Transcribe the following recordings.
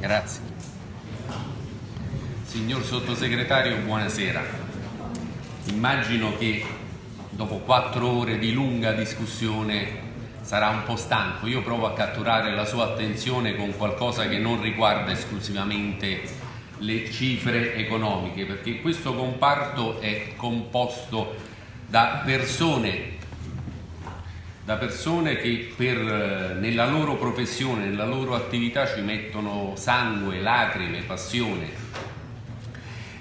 Grazie. Signor sottosegretario, buonasera. Immagino che dopo quattro ore di lunga discussione sarà un po' stanco. Io provo a catturare la sua attenzione con qualcosa che non riguarda esclusivamente le cifre economiche, perché questo comparto è composto da persone, da persone che per, nella loro professione, nella loro attività ci mettono sangue, lacrime, passione.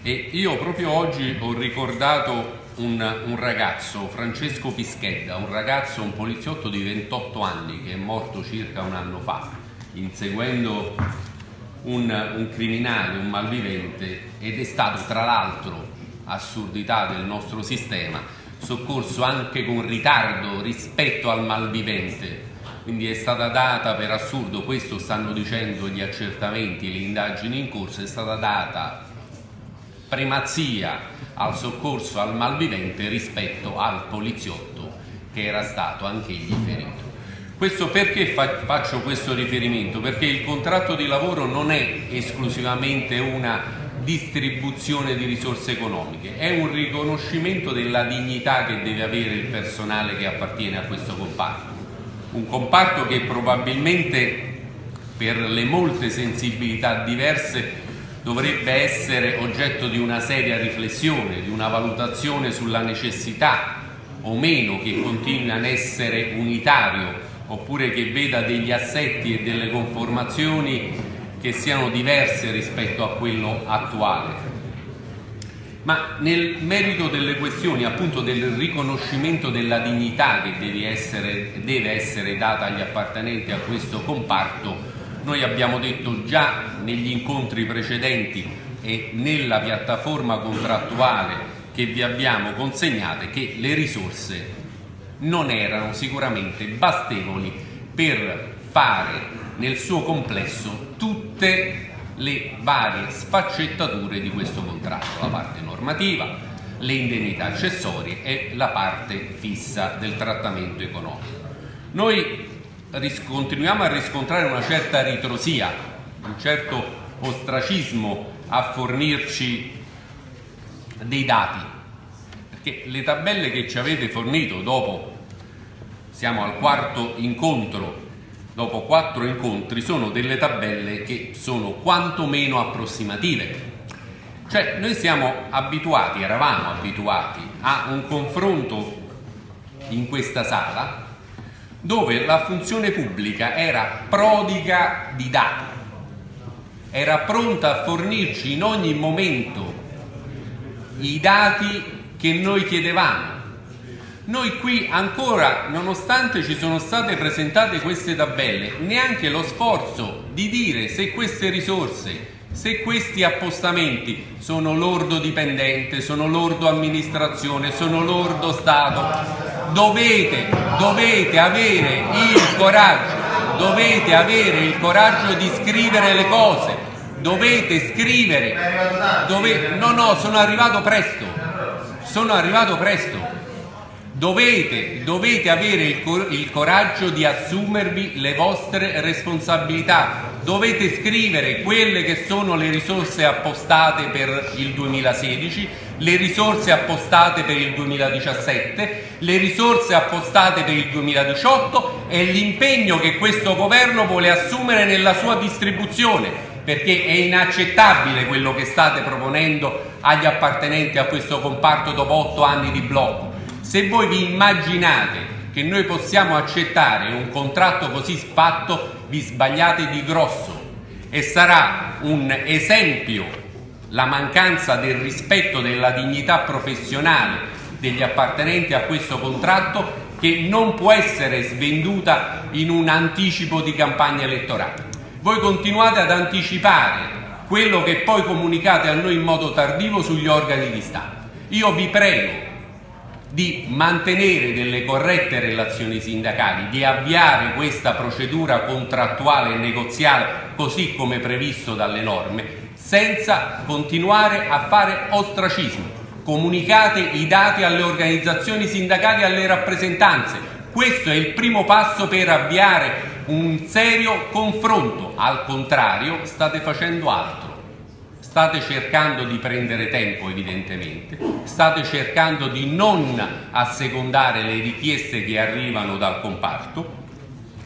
E io proprio oggi ho ricordato un, un, ragazzo, Francesco Pischedda, un ragazzo, un poliziotto di 28 anni che è morto circa un anno fa, inseguendo un, un criminale, un malvivente ed è stato tra l'altro, assurdità del nostro sistema, soccorso anche con ritardo rispetto al malvivente. Quindi è stata data, per assurdo, questo stanno dicendo gli accertamenti, le indagini in corso, è stata data primazia al soccorso al malvivente rispetto al poliziotto che era stato anch'egli ferito. Questo perché fa faccio questo riferimento? Perché il contratto di lavoro non è esclusivamente una distribuzione di risorse economiche, è un riconoscimento della dignità che deve avere il personale che appartiene a questo comparto. Un comparto che probabilmente per le molte sensibilità diverse dovrebbe essere oggetto di una seria riflessione, di una valutazione sulla necessità o meno che continui ad essere unitario oppure che veda degli assetti e delle conformazioni che siano diverse rispetto a quello attuale. Ma nel merito delle questioni, appunto del riconoscimento della dignità che deve essere, deve essere data agli appartenenti a questo comparto, noi abbiamo detto già negli incontri precedenti e nella piattaforma contrattuale che vi abbiamo consegnate che le risorse non erano sicuramente bastevoli per fare nel suo complesso tutte le varie sfaccettature di questo contratto, la parte normativa, le indennità accessorie e la parte fissa del trattamento economico. Noi continuiamo a riscontrare una certa ritrosia, un certo ostracismo a fornirci dei dati, perché le tabelle che ci avete fornito dopo, siamo al quarto incontro, dopo quattro incontri, sono delle tabelle che sono quantomeno approssimative. Cioè noi siamo abituati, eravamo abituati a un confronto in questa sala dove la funzione pubblica era prodiga di dati, era pronta a fornirci in ogni momento i dati che noi chiedevamo. Noi qui ancora, nonostante ci sono state presentate queste tabelle, neanche lo sforzo di dire se queste risorse se questi appostamenti sono lordo dipendente, sono lordo amministrazione, sono lordo Stato, dovete, dovete avere il coraggio, dovete avere il coraggio di scrivere le cose, dovete scrivere, dovete, no no, sono arrivato presto, sono arrivato presto. Dovete, dovete avere il, cor il coraggio di assumervi le vostre responsabilità, dovete scrivere quelle che sono le risorse appostate per il 2016, le risorse appostate per il 2017, le risorse appostate per il 2018 e l'impegno che questo governo vuole assumere nella sua distribuzione, perché è inaccettabile quello che state proponendo agli appartenenti a questo comparto dopo otto anni di blocco. Se voi vi immaginate che noi possiamo accettare un contratto così fatto, vi sbagliate di grosso e sarà un esempio la mancanza del rispetto della dignità professionale degli appartenenti a questo contratto che non può essere svenduta in un anticipo di campagna elettorale. Voi continuate ad anticipare quello che poi comunicate a noi in modo tardivo sugli organi di Stato. Io vi prego di mantenere delle corrette relazioni sindacali, di avviare questa procedura contrattuale e negoziale così come previsto dalle norme, senza continuare a fare ostracismo. Comunicate i dati alle organizzazioni sindacali e alle rappresentanze. Questo è il primo passo per avviare un serio confronto, al contrario state facendo altro. State cercando di prendere tempo evidentemente, state cercando di non assecondare le richieste che arrivano dal comparto.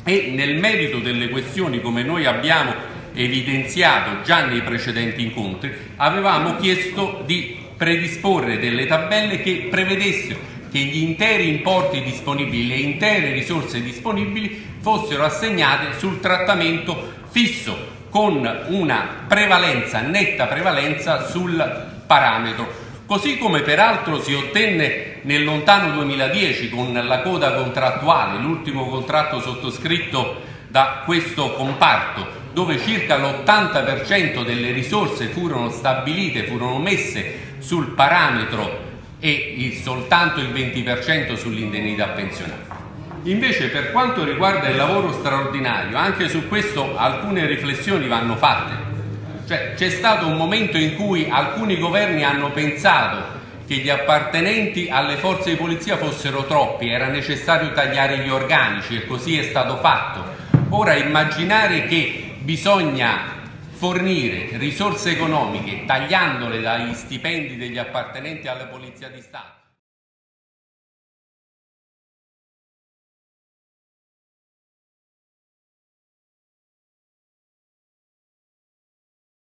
E nel merito delle questioni come noi abbiamo evidenziato già nei precedenti incontri avevamo chiesto di predisporre delle tabelle che prevedessero che gli interi importi disponibili, le intere risorse disponibili fossero assegnate sul trattamento fisso con una prevalenza, netta prevalenza sul parametro. Così come peraltro si ottenne nel lontano 2010 con la coda contrattuale, l'ultimo contratto sottoscritto da questo comparto, dove circa l'80% delle risorse furono stabilite, furono messe sul parametro e soltanto il 20% sull'indennità pensionale. Invece per quanto riguarda il lavoro straordinario, anche su questo alcune riflessioni vanno fatte. Cioè, c'è stato un momento in cui alcuni governi hanno pensato che gli appartenenti alle forze di polizia fossero troppi, era necessario tagliare gli organici e così è stato fatto. Ora immaginare che bisogna fornire risorse economiche tagliandole dagli stipendi degli appartenenti alla Polizia di Stato